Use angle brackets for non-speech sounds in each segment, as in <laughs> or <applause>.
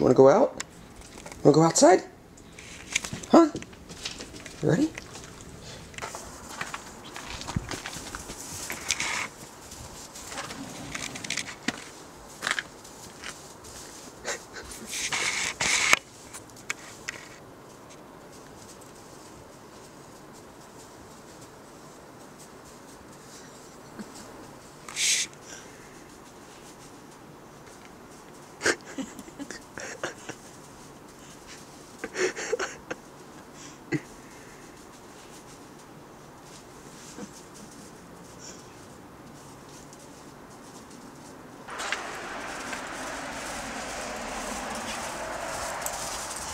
you want to go out? Want to go outside? Huh? You ready? <laughs>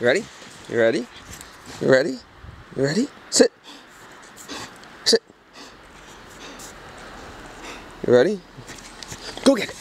You ready? You ready? You ready? You ready? Sit. Sit. You ready? Go get it.